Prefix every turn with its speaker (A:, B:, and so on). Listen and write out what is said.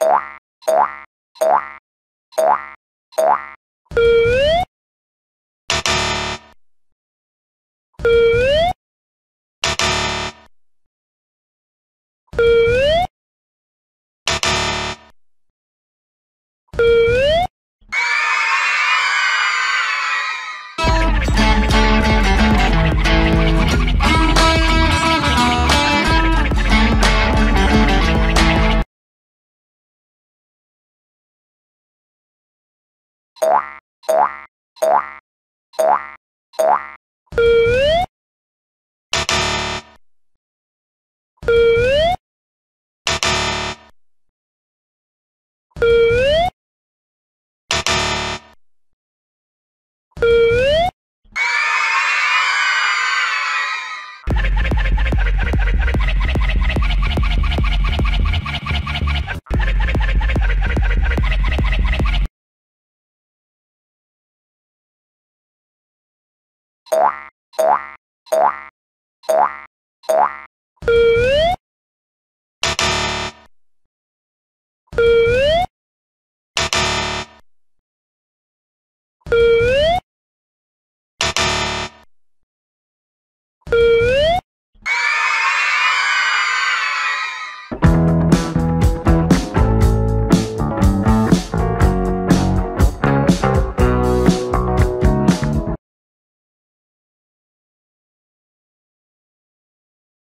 A: Quack, quack, quack, quack, quack.